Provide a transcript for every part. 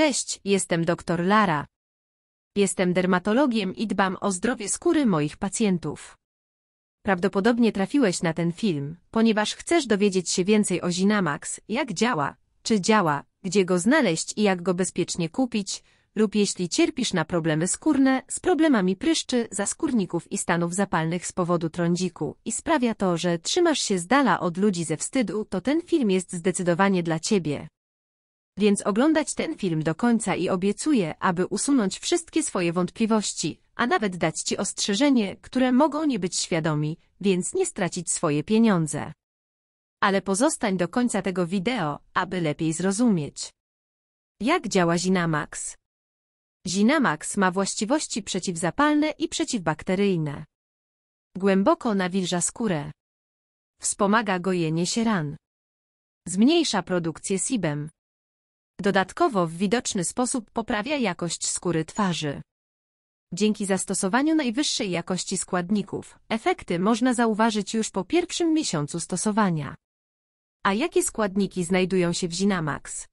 Cześć, jestem dr Lara. Jestem dermatologiem i dbam o zdrowie skóry moich pacjentów. Prawdopodobnie trafiłeś na ten film, ponieważ chcesz dowiedzieć się więcej o Zinamax, jak działa, czy działa, gdzie go znaleźć i jak go bezpiecznie kupić, lub jeśli cierpisz na problemy skórne z problemami pryszczy, zaskórników i stanów zapalnych z powodu trądziku i sprawia to, że trzymasz się z dala od ludzi ze wstydu, to ten film jest zdecydowanie dla Ciebie. Więc oglądać ten film do końca i obiecuję, aby usunąć wszystkie swoje wątpliwości, a nawet dać Ci ostrzeżenie, które mogą nie być świadomi, więc nie stracić swoje pieniądze. Ale pozostań do końca tego wideo, aby lepiej zrozumieć. Jak działa Zinamax? Zinamax ma właściwości przeciwzapalne i przeciwbakteryjne. Głęboko nawilża skórę. Wspomaga gojenie się ran. Zmniejsza produkcję sebum. Dodatkowo w widoczny sposób poprawia jakość skóry twarzy. Dzięki zastosowaniu najwyższej jakości składników, efekty można zauważyć już po pierwszym miesiącu stosowania. A jakie składniki znajdują się w Zinamax?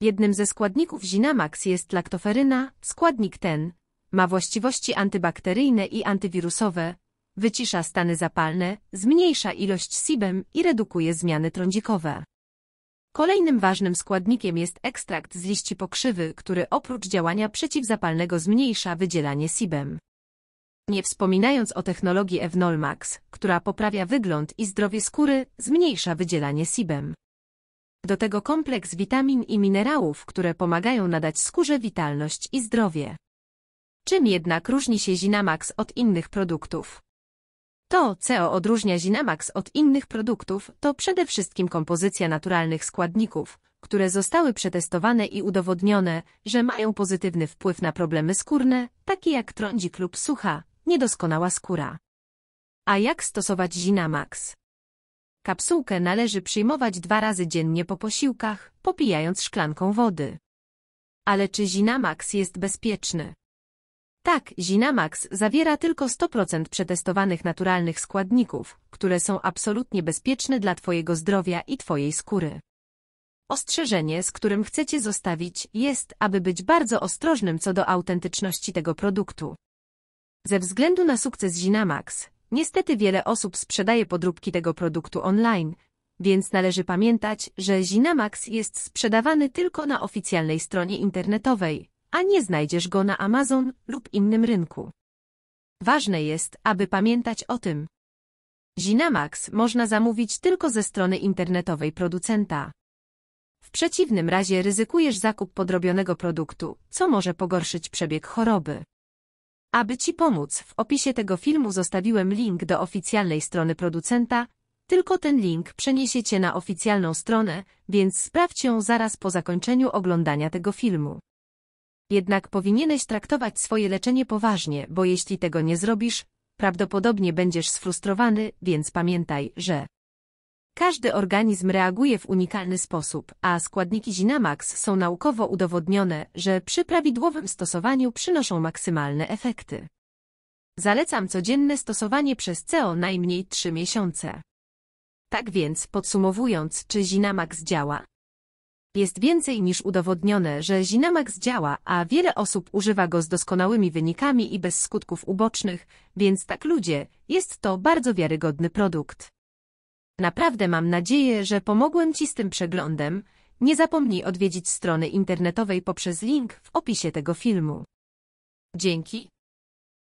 Jednym ze składników Zinamax jest laktoferyna, składnik ten ma właściwości antybakteryjne i antywirusowe, wycisza stany zapalne, zmniejsza ilość sebum i redukuje zmiany trądzikowe. Kolejnym ważnym składnikiem jest ekstrakt z liści pokrzywy, który oprócz działania przeciwzapalnego zmniejsza wydzielanie sebum. Nie wspominając o technologii Evnolmax, która poprawia wygląd i zdrowie skóry, zmniejsza wydzielanie sebum. Do tego kompleks witamin i minerałów, które pomagają nadać skórze witalność i zdrowie. Czym jednak różni się Zinamax od innych produktów? To, co odróżnia Zinamax od innych produktów, to przede wszystkim kompozycja naturalnych składników, które zostały przetestowane i udowodnione, że mają pozytywny wpływ na problemy skórne, takie jak trądzik lub sucha, niedoskonała skóra. A jak stosować Zinamax? Kapsułkę należy przyjmować dwa razy dziennie po posiłkach, popijając szklanką wody. Ale czy Zinamax jest bezpieczny? Tak, Zinamax zawiera tylko 100% przetestowanych naturalnych składników, które są absolutnie bezpieczne dla Twojego zdrowia i Twojej skóry. Ostrzeżenie, z którym chcecie zostawić, jest, aby być bardzo ostrożnym co do autentyczności tego produktu. Ze względu na sukces Zinamax, niestety wiele osób sprzedaje podróbki tego produktu online, więc należy pamiętać, że Zinamax jest sprzedawany tylko na oficjalnej stronie internetowej, a nie znajdziesz go na Amazon lub innym rynku. Ważne jest, aby pamiętać o tym. Zinamax można zamówić tylko ze strony internetowej producenta. W przeciwnym razie ryzykujesz zakup podrobionego produktu, co może pogorszyć przebieg choroby. Aby Ci pomóc, w opisie tego filmu zostawiłem link do oficjalnej strony producenta, tylko ten link przeniesie Cię na oficjalną stronę, więc sprawdź ją zaraz po zakończeniu oglądania tego filmu. Jednak powinieneś traktować swoje leczenie poważnie, bo jeśli tego nie zrobisz, prawdopodobnie będziesz sfrustrowany, więc pamiętaj, że każdy organizm reaguje w unikalny sposób, a składniki Zinamax są naukowo udowodnione, że przy prawidłowym stosowaniu przynoszą maksymalne efekty. Zalecam codzienne stosowanie przez CO najmniej 3 miesiące. Tak więc, podsumowując, czy Zinamax działa? Jest więcej niż udowodnione, że Zinamax działa, a wiele osób używa go z doskonałymi wynikami i bez skutków ubocznych, więc tak ludzie, jest to bardzo wiarygodny produkt. Naprawdę mam nadzieję, że pomogłem Ci z tym przeglądem. Nie zapomnij odwiedzić strony internetowej poprzez link w opisie tego filmu. Dzięki.